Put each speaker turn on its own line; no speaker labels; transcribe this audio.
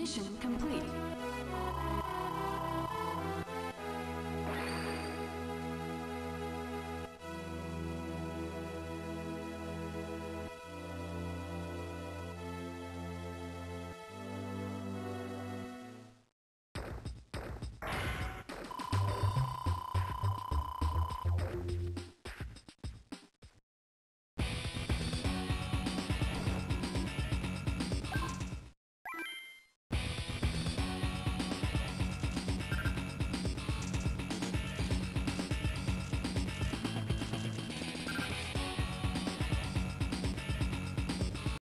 Mission complete.